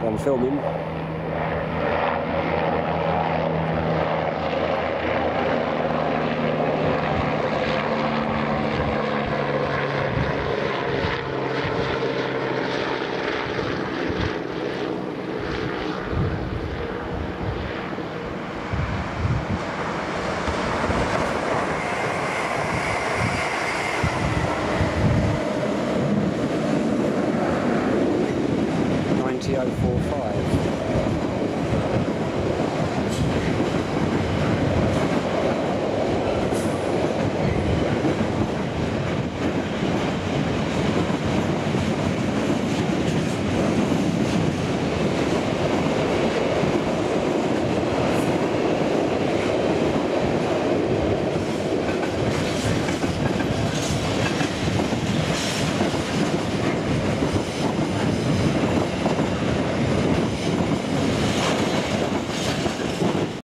van veel minder. 20045.